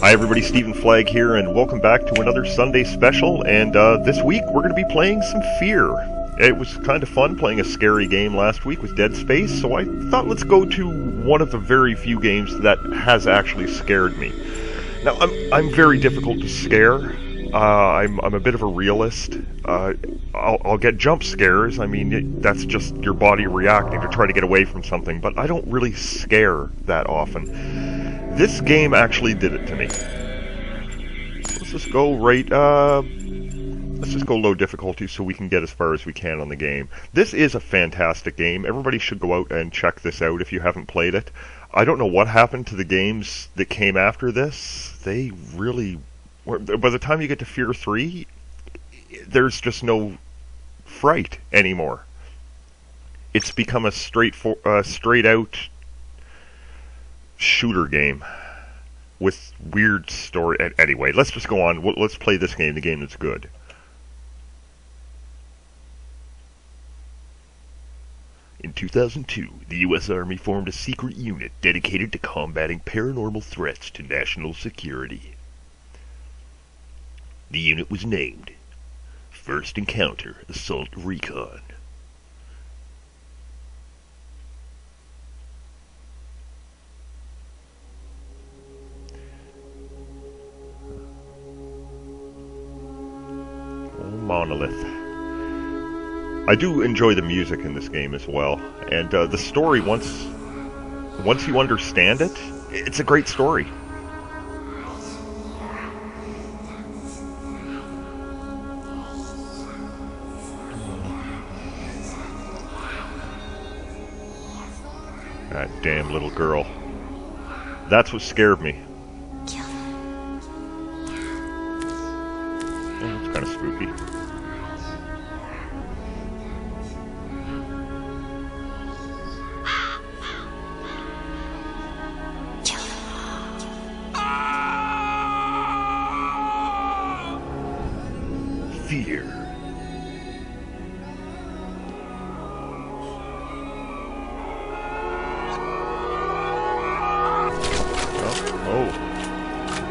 Hi, everybody. Stephen Flagg here, and welcome back to another Sunday special. And uh, this week we're going to be playing some Fear. It was kind of fun playing a scary game last week with Dead Space, so I thought let's go to one of the very few games that has actually scared me. Now, I'm I'm very difficult to scare. Uh, I'm I'm a bit of a realist. Uh, I'll, I'll get jump scares. I mean, it, that's just your body reacting to try to get away from something. But I don't really scare that often. This game actually did it to me. Let's just go right. Uh, let's just go low difficulty so we can get as far as we can on the game. This is a fantastic game. Everybody should go out and check this out if you haven't played it. I don't know what happened to the games that came after this. They really. By the time you get to Fear 3, there's just no fright anymore. It's become a straight for, uh, straight out shooter game with weird story. Anyway, let's just go on. Let's play this game, the game that's good. In 2002, the U.S. Army formed a secret unit dedicated to combating paranormal threats to national security. The unit was named First Encounter Assault Recon. Monolith. I do enjoy the music in this game as well, and uh, the story once once you understand it, it's a great story. That damn little girl. That's what scared me. It's kind of spooky.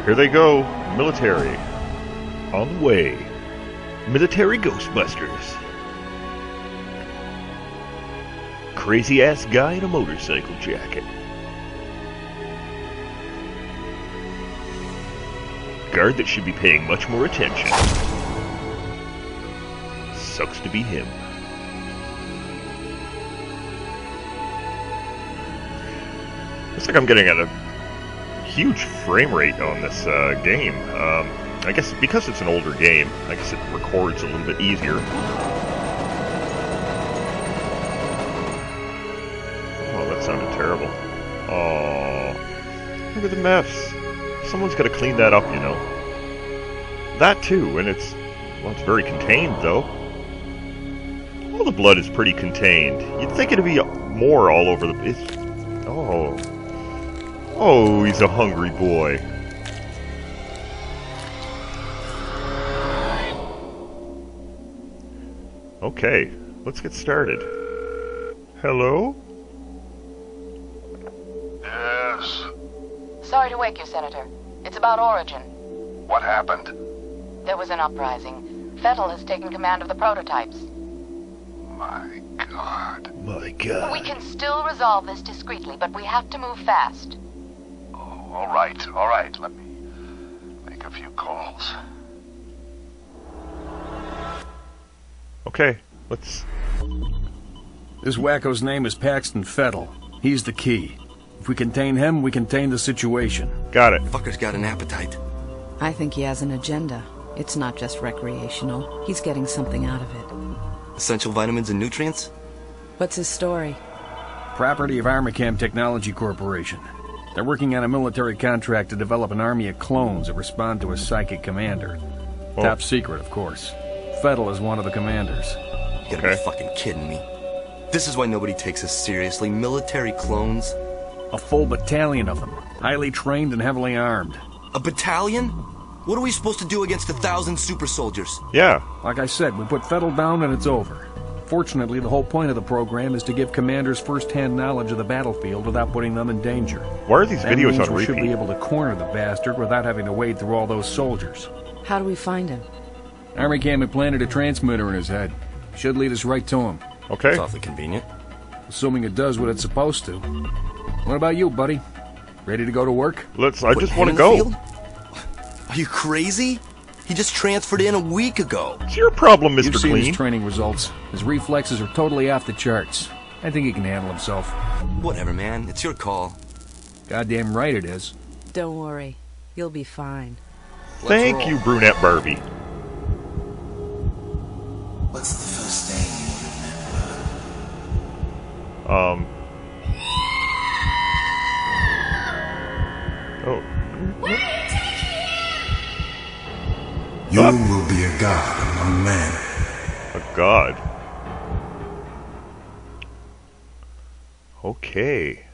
Here they go. Military. On the way. Military Ghostbusters. Crazy ass guy in a motorcycle jacket. Guard that should be paying much more attention sucks to be him. Looks like I'm getting out a huge frame rate on this uh, game. Um, I guess because it's an older game, I guess it records a little bit easier. Oh, that sounded terrible. Oh, look at the mess. Someone's got to clean that up, you know. That too, and it's well, it's very contained though. All the blood is pretty contained. You'd think it'd be more all over the... It's, oh. Oh, he's a hungry boy. Okay, let's get started. Hello? Yes. Sorry to wake you, Senator. It's about Origin. What happened? There was an uprising. Fettel has taken command of the prototypes. My God. My God. We can still resolve this discreetly, but we have to move fast. All right, all right. Let me make a few calls. Okay, let's... This wacko's name is Paxton Fettel. He's the key. If we contain him, we contain the situation. Got it. Fucker's got an appetite. I think he has an agenda. It's not just recreational. He's getting something out of it. Essential vitamins and nutrients? What's his story? Property of Armacham Technology Corporation. They're working on a military contract to develop an army of clones that respond to a psychic commander. Oh. Top secret, of course. Fettel is one of the commanders. You gotta okay. be fucking kidding me. This is why nobody takes us seriously. Military clones? A full battalion of them. Highly trained and heavily armed. A battalion? What are we supposed to do against a thousand super soldiers? Yeah. Like I said, we put Fettel down and it's over. Fortunately, the whole point of the program is to give commanders first-hand knowledge of the battlefield without putting them in danger. Why are these That videos means on we should be able to corner the bastard without having to wade through all those soldiers. How do we find him? Armacham implanted a transmitter in his head. Should lead us right to him, Okay. It's awfully convenient. assuming it does what it's supposed to. What about you, buddy? Ready to go to work? Let's. I Put just want to go. field? Are you crazy? He just transferred in a week ago. It's your problem, mister You've Mr. seen Clean. his training results. His reflexes are totally off the charts. I think he can handle himself. Whatever, man. It's your call. Goddamn right it is. Don't worry. You'll be fine. Thank you, brunette Barbie. What's the first name you remember? Um. You will be a god among men. A god. Okay.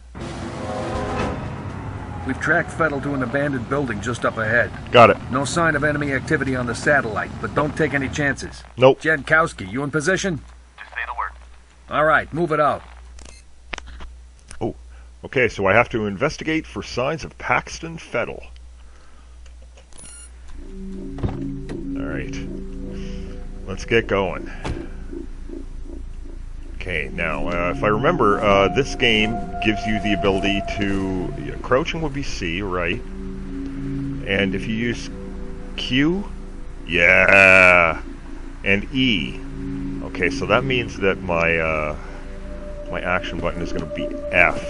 We've tracked Fettel to an abandoned building just up ahead. Got it. No sign of enemy activity on the satellite, but don't take any chances. Nope. Jankowski, you in position? Just say the word. All right, move it out. Oh, okay, so I have to investigate for signs of Paxton Fettel. Alright. Let's get going. Okay, now, uh, if I remember, uh, this game gives you the ability to. yeah, crouching would be C, right? And if you use Q, yeah, and E. Okay, so that means that my uh, my action button is going to be F.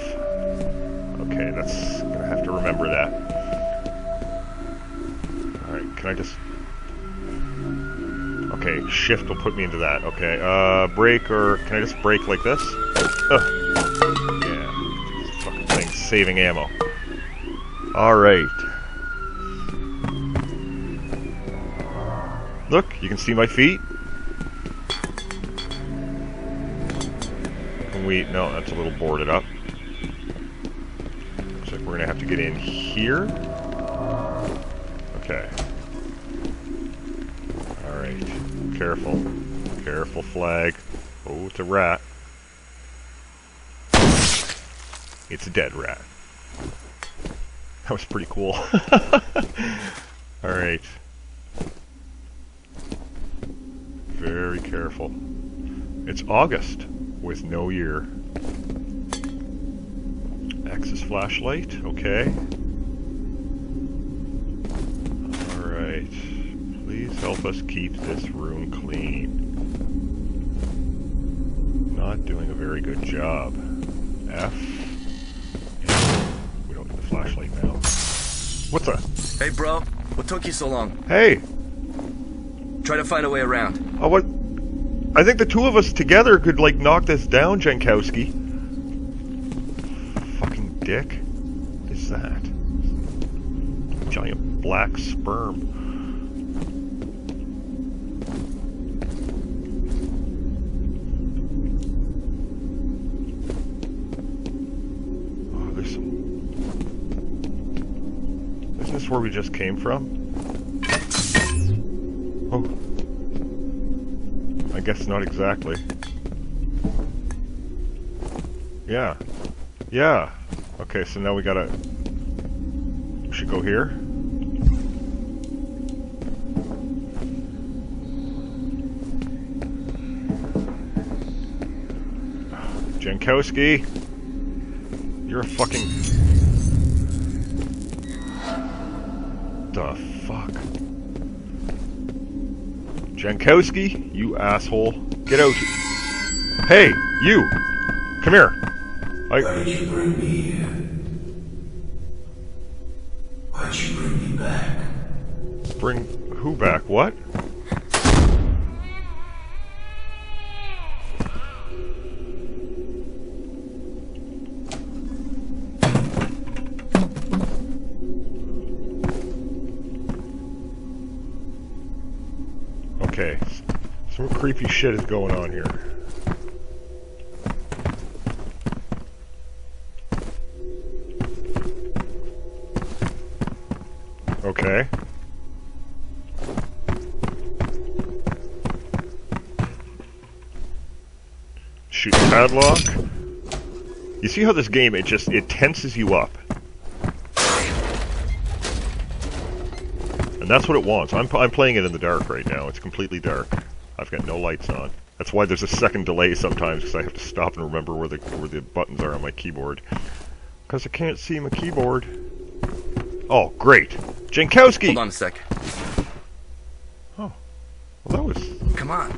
Okay, that's gonna have to remember that. Alright, can I just Okay, shift will put me into that. Okay, uh break or can I just break like this? Ugh. Yeah. This fucking thing saving ammo. Alright. Look, you can see my feet. Wait, no, that's a little boarded up. Looks like we're gonna have to get in here. Okay. Careful. Careful, flag. Oh, it's a rat. It's a dead rat. That was pretty cool. Alright. Very careful. It's August with no year. Axis flashlight, okay. Help us keep this room clean. Not doing a very good job. F. We don't need the flashlight now. What's a. Hey, bro. What took you so long? Hey! Try to find a way around. Oh, what? I think the two of us together could, like, knock this down, Jankowski. Fucking dick. What is that? Giant black sperm. Where we just came from? Oh. I guess not exactly. Yeah. Yeah. Okay, so now we gotta... We should go here? Jankowski! You're a fucking... The fuck? Jankowski, you asshole. Get out. Hey, you! Come here. Why did you bring me here? Some creepy shit is going on here. Okay. Shoot padlock. You see how this game it just it tenses you up. And that's what it wants. I'm I'm playing it in the dark right now. It's completely dark. I've got no lights on. That's why there's a second delay sometimes because I have to stop and remember where the where the buttons are on my keyboard. Because I can't see my keyboard. Oh, great. Jankowski! Hold on a sec. Oh. Well, that was Come on.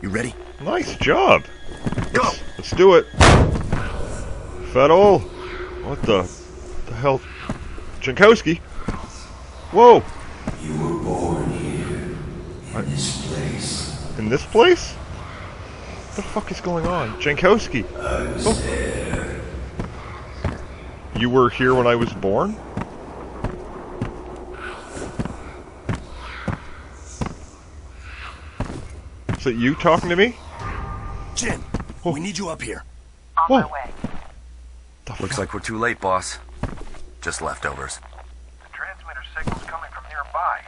You ready? nice job. Go! Let's do it. Fettel. What the, the hell? Jankowski. Whoa. You were born here, in this place. In this place? What the fuck is going on? Jankowski. Oh. You were here when I was born? Is it you talking to me? Jin, oh. we need you up here. On Whoa. my oh. way. The Looks fuck? like we're too late, boss. Just leftovers. The transmitter signal's coming from nearby.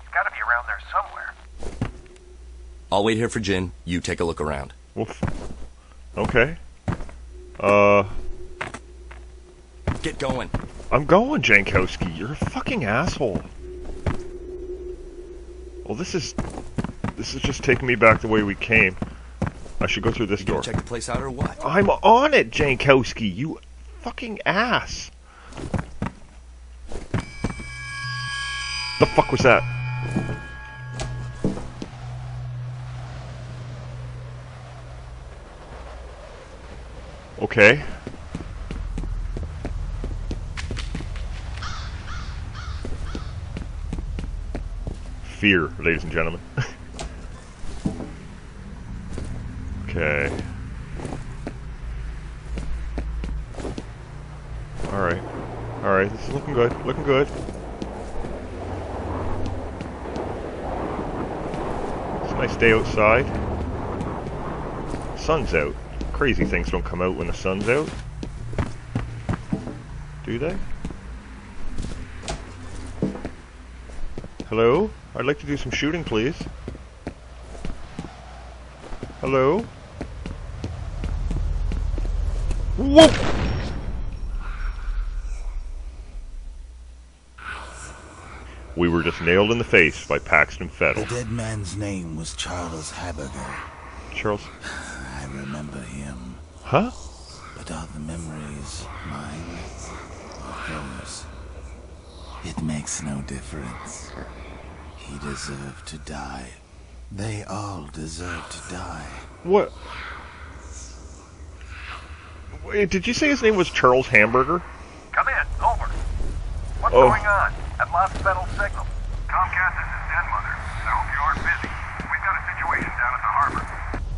It's gotta be around there somewhere. I'll wait here for Jin. You take a look around. Okay. Uh, Get going. I'm going, Jankowski. You're a fucking asshole. Well, this is this is just taking me back the way we came. I should go through this You door. check the place out or what? I'm on it, Jankowski. You fucking ass. The fuck was that? Okay. Fear, ladies and gentlemen. okay. Alright. Alright, this is looking good. Looking good. It's a nice day outside. Sun's out. Crazy things don't come out when the sun's out. Do they? Hello? I'd like to do some shooting, please. Hello? Whoa! We were just nailed in the face by Paxton Fettel. The dead man's name was Charles Haberger. Charles? I remember him, Huh? but are the memories mine or yours? It makes no difference. He deserved to die. They all deserve to die. What? Wait, did you say his name was Charles Hamburger? Come in, over. What's Oh. going on? I've lost Fettel's signal. Comcast, this is Den Mother. I hope you aren't busy. We've got a situation down at the harbor.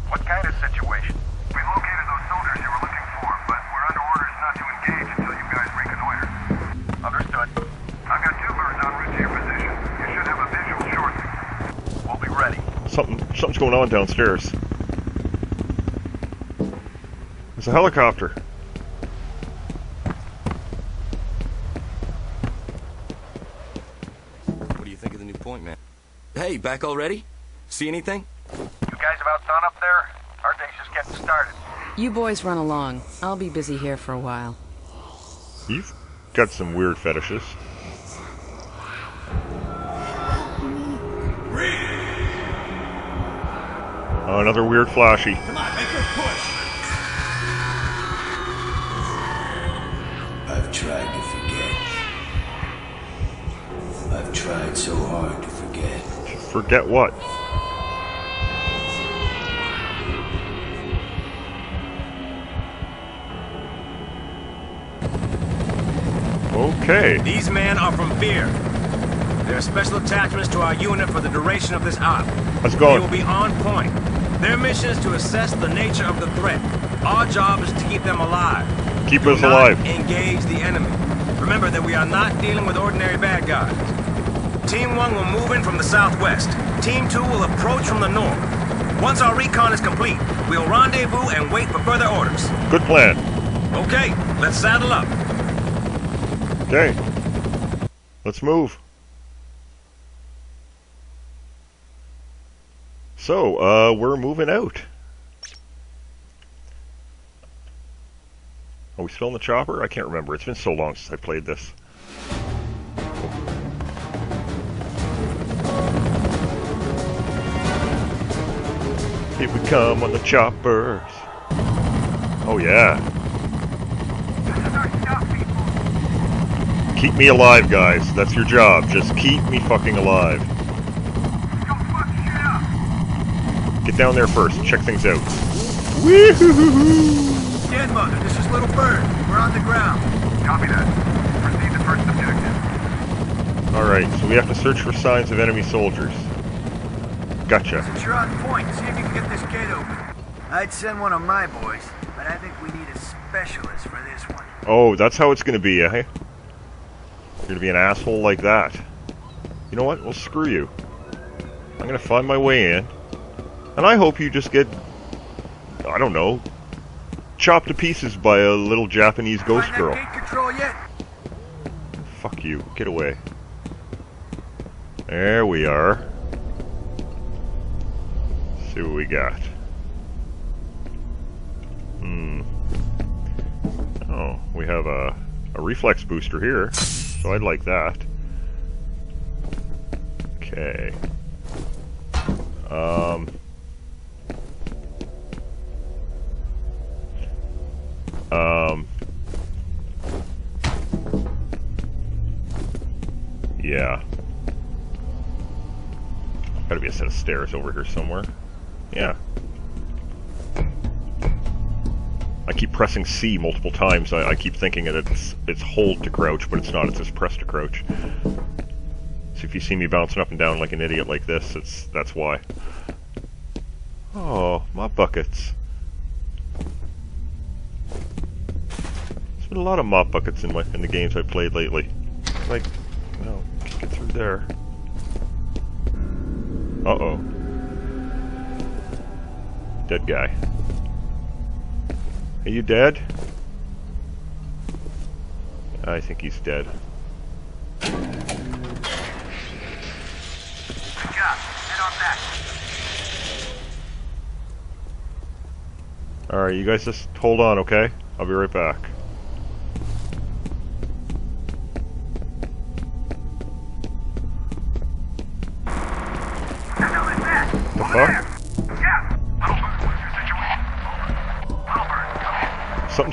What kind of situation? We located those soldiers you were looking for, but we're under orders not to engage until you guys reconnoiter. Understood. I've got two birds en route to your position. You should have a visual shortly. We'll be ready. Something, something's going on downstairs. It's a helicopter. What do you think of the new point, man? Hey, back already? See anything? You guys about done up there? Our day's just getting started. You boys run along. I'll be busy here for a while. You've got some weird fetishes. Oh, another weird flashy. Come on, make her push. I've tried to forget. I've tried so hard to forget. Forget what? Okay. These men are from Fear. They're special attachments to our unit for the duration of this op. How's it They will be on point. Their mission is to assess the nature of the threat. Our job is to keep them alive. Keep Do us alive. engage the enemy. Remember that we are not dealing with ordinary bad guys. Team 1 will move in from the southwest. Team 2 will approach from the north. Once our recon is complete, we'll rendezvous and wait for further orders. Good plan. Okay, let's saddle up. Okay. Let's move. So, uh, we're moving out. Are we still in the chopper? I can't remember. It's been so long since I played this. Here we come on the choppers. Oh yeah. Keep me alive, guys. That's your job. Just keep me fucking alive. Get down there first. Check things out. Woo-hoo-hoo-hoo. Mother, this is Little Bird. We're on the ground. Copy that. Proceed to first objective. Alright, so we have to search for signs of enemy soldiers. Gotcha. Since you're on point, see if you can get this gate open. I'd send one of my boys, but I think we need a specialist for this one. Oh, that's how it's gonna be, eh? You're gonna be an asshole like that. You know what? Well, screw you. I'm gonna find my way in. And I hope you just get, I don't know, chopped to pieces by a little Japanese ghost girl. gate control yet? Fuck you. Get away. There we are. see what we got. Hmm. Oh, we have a, a reflex booster here, so I'd like that. Okay. Um. Um. Yeah. Gotta be a set of stairs over here somewhere. Yeah. I keep pressing C multiple times. I, I keep thinking that it's it's hold to crouch, but it's not. It's just press to crouch. So if you see me bouncing up and down like an idiot like this, it's that's why. Oh, my buckets. A lot of mop buckets in my in the games I played lately. Like, no, get through there. Uh oh. Dead guy. Are you dead? I think he's dead. Alright, you guys just hold on, okay? I'll be right back.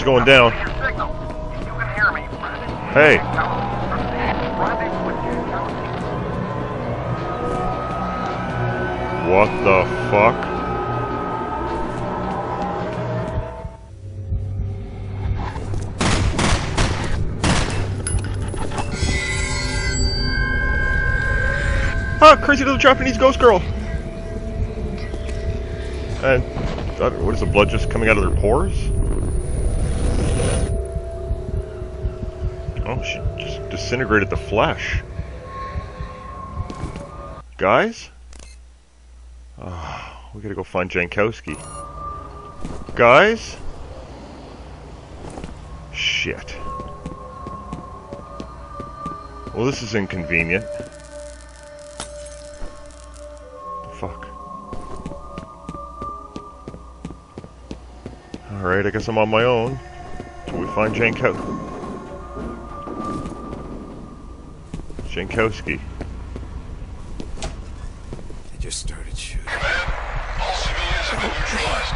You. Tell 'em. what the fuck? Ah, crazy little Japanese ghost girl! And, what is the blood just coming out of their pores? Disintegrated the flesh. Guys? Oh, we gotta go find Jankowski. Guys? Shit. Well, this is inconvenient. Fuck. Alright, I guess I'm on my own. Till we find Janko... Jankowski. They just started shooting. All civilians have been neutralized.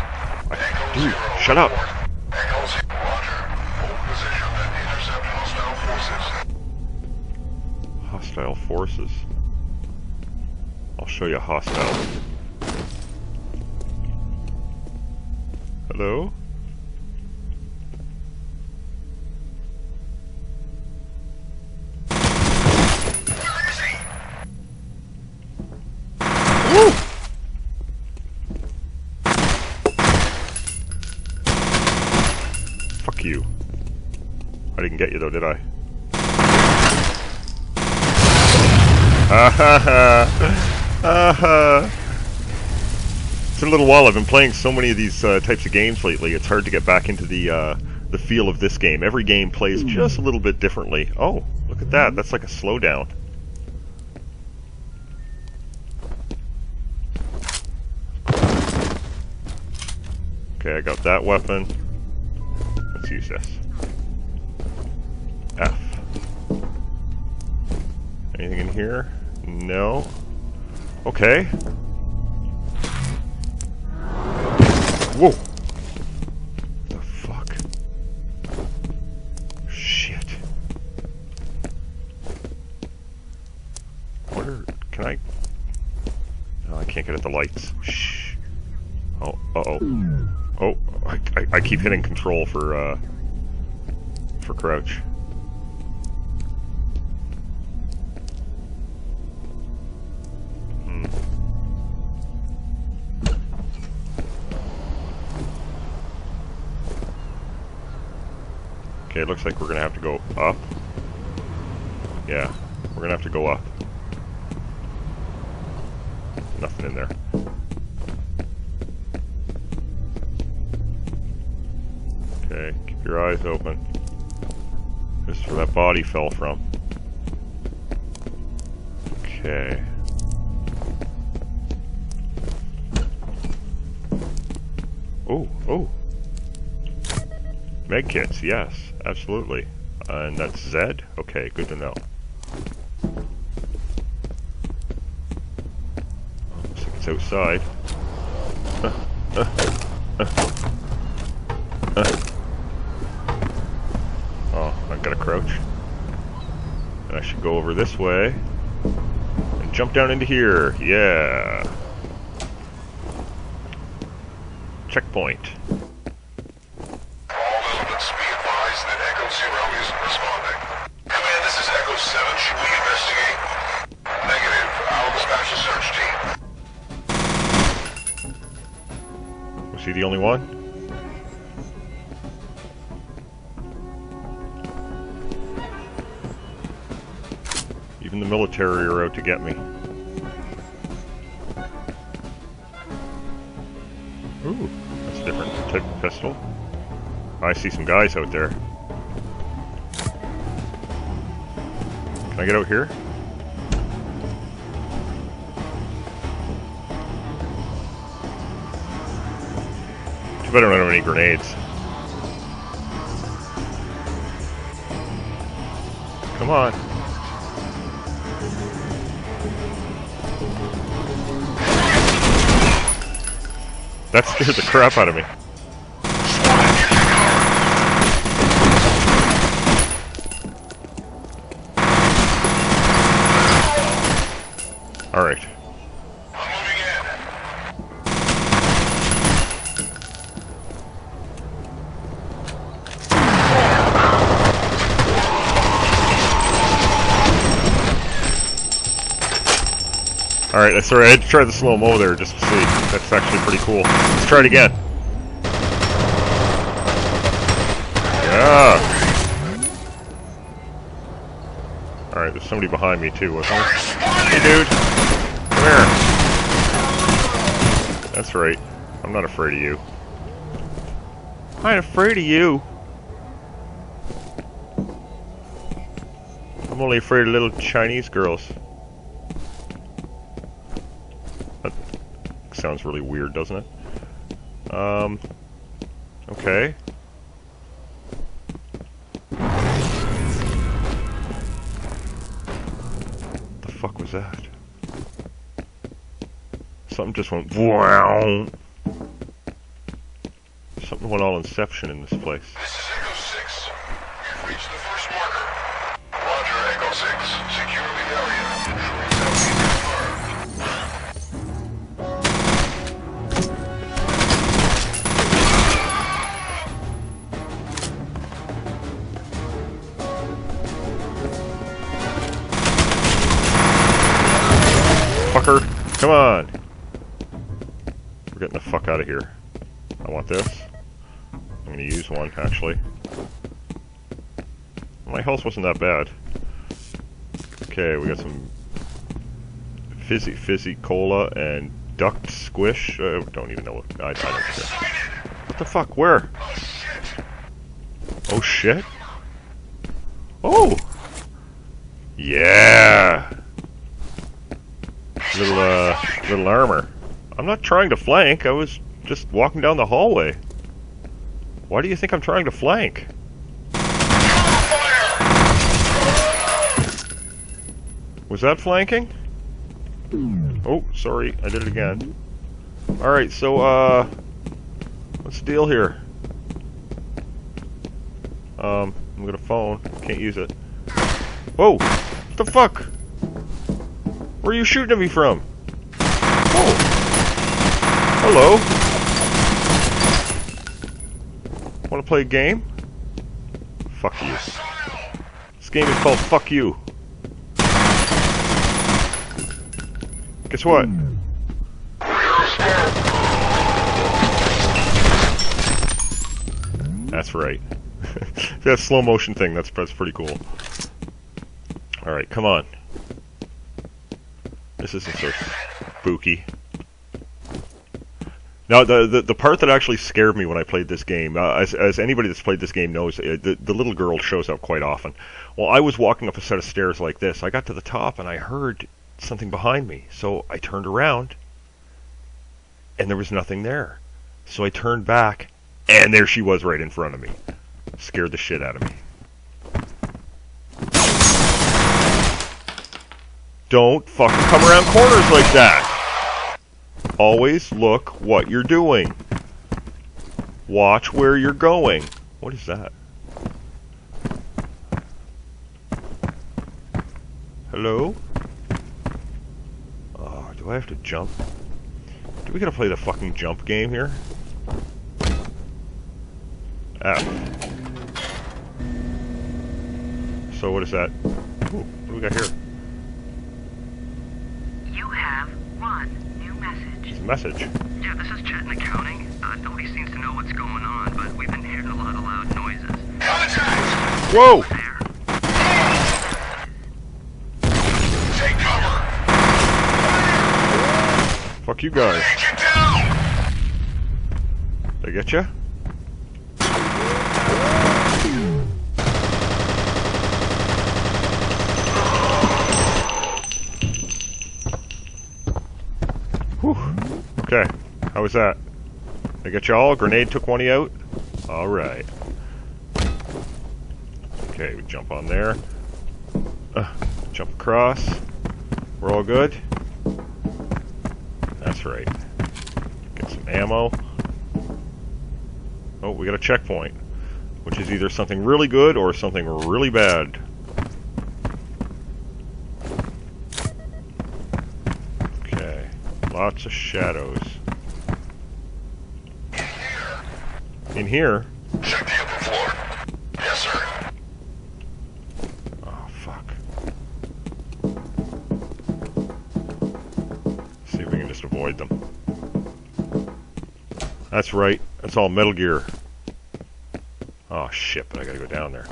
Dude, shut up! Echo zero, roger. Hold position and intercept hostile forces. Hostile forces. I'll show you hostile. Hello? Woo! Fuck you. I didn't get you though, did I? Ha ha ha! Ha ha! It's been a little while. I've been playing so many of these uh, types of games lately. It's hard to get back into the uh, the feel of this game. Every game plays just a little bit differently. Oh, look at that! That's like a slowdown. Okay, I got that weapon. Let's use this. Anything in here? No. Okay. Whoa! The fuck? Shit. What are... Can I... No, I can't get at the lights. Shh. Oh, uh-oh. Oh, I, I, I keep hitting control for, uh... For crouch. Okay, it looks like we're gonna have to go up. Yeah, we're gonna have to go up. Nothing in there. Okay, keep your eyes open. This is where that body fell from. Okay. Oh, oh. Med kits, yes, absolutely. and that's Zed? Okay, good to know. Looks like it's outside. oh, I've got to crouch. And I should go over this way. And jump down into here. Yeah. Checkpoint. Even the military are out to get me. Ooh, that's a different type of pistol. I see some guys out there. Can I get out here? Too bad I don't have any grenades. Come on. That scared the crap out of me. Alright, sorry, I had to try the slow-mo there just to see. That's actually pretty cool. Let's try it again. Yeah! Alright, there's somebody behind me too, wasn't there? Hey dude! Come here! That's right. I'm not afraid of you. I ain't afraid of you! I'm only afraid of little Chinese girls. Sounds really weird, doesn't it? Um, okay. The fuck was that? Something just went wow. Something went all inception in this place. Fuck out of here. I want this. I'm gonna use one, actually. My health wasn't that bad. Okay, we got some fizzy, fizzy cola and duct squish. Uh, don't even know what. I, I don't care. What the fuck? Where? Oh shit! Oh! Yeah! Little, uh, little armor. I'm not trying to flank, I was just walking down the hallway. Why do you think I'm trying to flank? Was that flanking? Oh, sorry, I did it again. Alright, so, uh... What's the deal here? Um, I'm gonna phone. Can't use it. Whoa! What the fuck? Where are you shooting at me from? Hello? Wanna play a game? Fuck you. This game is called Fuck You. Guess what? That's right. that slow motion thing, that's, that's pretty cool. Alright, come on. This isn't so spooky. Now, the, the, the part that actually scared me when I played this game, uh, as, as anybody that's played this game knows, uh, the, the little girl shows up quite often. Well, I was walking up a set of stairs like this. I got to the top and I heard something behind me. So I turned around and there was nothing there. So I turned back and there she was right in front of me. Scared the shit out of me. Don't fucking come around corners like that. Always look what you're doing. Watch where you're going. What is that? Hello? Oh, do I have to jump? Do we gotta play the fucking jump game here? F. So what is that? Ooh, what do we got here? You have one new message. It's a message. Yeah, this is Chet in accounting. Uh, nobody seems to know what's going on, but we've been hearing a lot of loud noises. Whoa! Take cover! Fuck you guys. Get down! Did I get you? Whew. Okay. How was that? I got you all? Grenade took one of you out? Alright. Okay, we jump on there. Uh, jump across. We're all good? That's right. Get some ammo. Oh, we got a checkpoint. Which is either something really good or something really bad. Okay. Lots of shadows. In here? Check the upper floor. Yes, sir. Oh, fuck. See if we can just avoid them. That's right. That's all Metal Gear. Oh, shit, but I gotta go down there.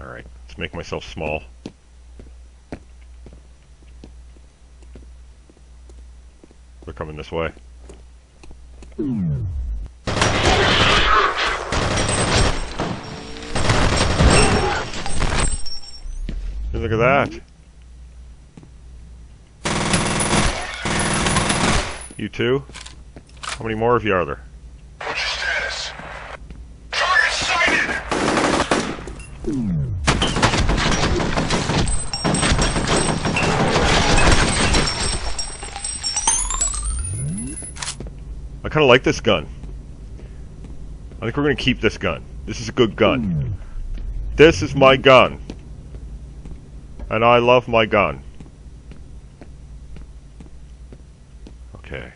Alright, let's make myself small. They're coming this way. Hey, look at that. You too? How many more of you are there? What's your status? Target sighted! I kind of like this gun. I think we're going to keep this gun. This is a good gun. This is my gun. And I love my gun. Okay.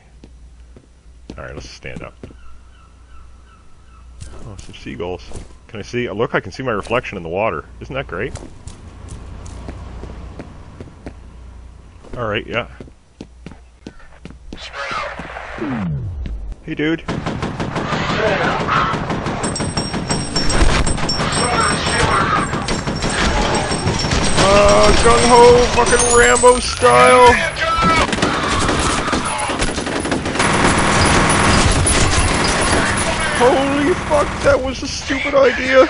Alright, let's stand up. Oh, some seagulls. Can I see? Look, I can see my reflection in the water. Isn't that great? Alright, yeah. Hey, dude. Uh, gung ho, fucking Rambo style. Holy fuck, that was a stupid idea.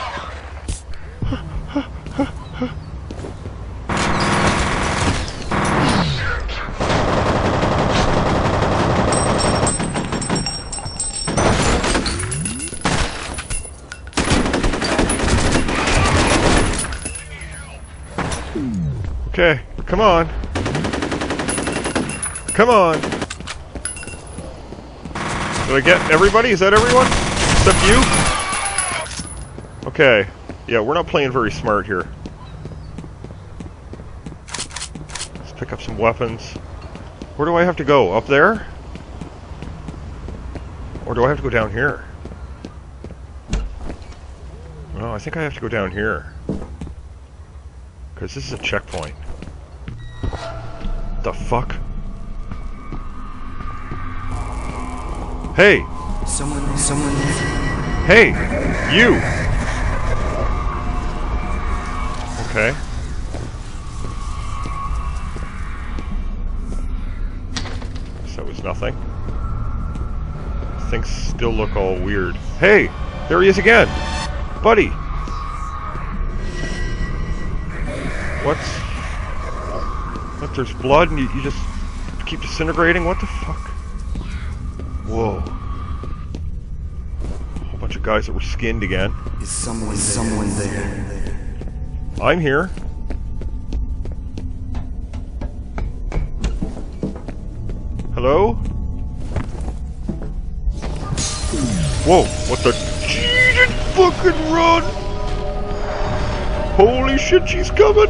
Okay, come on. Come on. Did I get everybody? Is that everyone? Except you? Okay. Yeah, we're not playing very smart here. Let's pick up some weapons. Where do I have to go? Up there? Or do I have to go down here? No, I think I have to go down here. Because this is a checkpoint. The fuck? Hey! Someone, someone. Hey! You! Okay. So was nothing. Things still look all weird. Hey! There he is again! Buddy! What's... What, there's blood and you, you just keep disintegrating? What the fuck? Whoa. A whole bunch of guys that were skinned again. Is someone, is someone there? I'm here. Hello? Whoa, what the? She didn't fucking run! Holy shit, she's coming!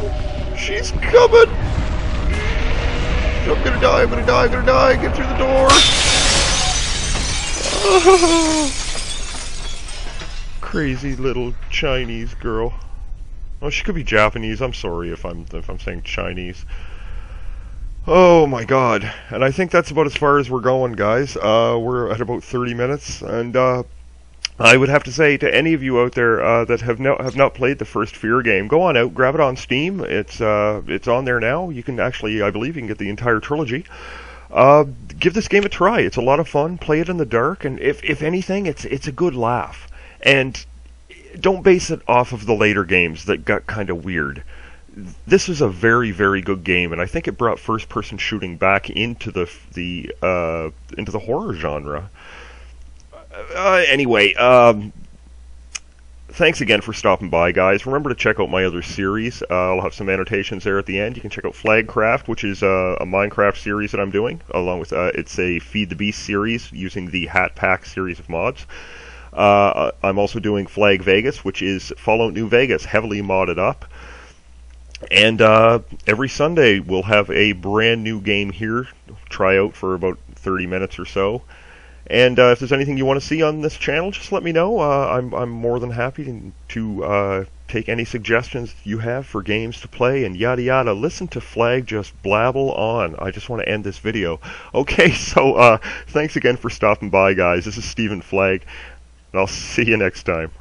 She's coming! I'm gonna die, I'm gonna die, I'm gonna die, get through the door! Crazy little Chinese girl. Oh, she could be Japanese. I'm sorry if I'm if I'm saying Chinese. Oh my god. And I think that's about as far as we're going, guys. Uh, we're at about 30 minutes, and uh, I would have to say to any of you out there uh, that have not have not played the first F.E.A.R. game, go on out, grab it on Steam. It's uh, it's on there now. You can actually, I believe, you can get the entire trilogy. Uh, give this game a try. It's a lot of fun. Play it in the dark, and if if anything, it's it's a good laugh. And don't base it off of the later games that got kind of weird. This is a very very good game, and I think it brought first person shooting back into the the uh, into the horror genre. Uh, anyway, um, thanks again for stopping by, guys. Remember to check out my other series. Uh, I'll have some annotations there at the end. You can check out Flaggcraft, which is uh, a Minecraft series that I'm doing, along with uh, it's a Feed the Beast series using the Hat Pack series of mods. Uh, I'm also doing Flagg Vegas, which is Fallout New Vegas, heavily modded up. And uh, every Sunday we'll have a brand new game here, try out for about 30 minutes or so. And uh, if there's anything you want to see on this channel, just let me know. Uh, I'm I'm more than happy to, uh, take any suggestions you have for games to play and yada yada. Listen to Flagg just blabble on. I just want to end this video. Okay, so uh, thanks again for stopping by, guys. This is Stephen Flagg, and I'll see you next time.